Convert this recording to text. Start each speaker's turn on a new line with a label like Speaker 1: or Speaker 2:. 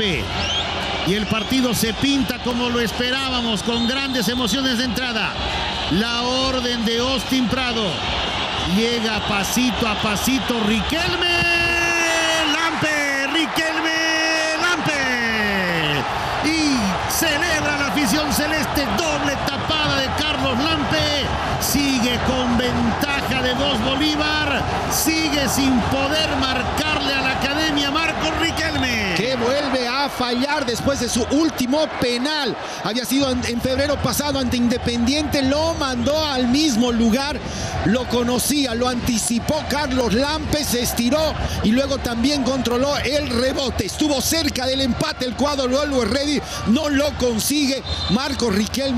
Speaker 1: Y el partido se pinta como lo esperábamos, con grandes emociones de entrada. La orden de Austin Prado. Llega pasito a pasito Riquelme. Lampe, Riquelme, Lampe. Y celebra la afición celeste doble tapada de Carlos Lampe. Sigue con ventaja de dos Bolívar. Sigue sin poder marcarle a la academia Marcos Riquelme.
Speaker 2: Que vuelve a fallar después de su último penal. Había sido en, febrero pasado ante Independiente. Lo mandó al mismo lugar. Lo conocía, lo anticipó Carlos Lampe. Se estiró y luego también controló el rebote. Estuvo cerca del empate el cuadro Luego Ready. No lo consigue Marcos Riquelme.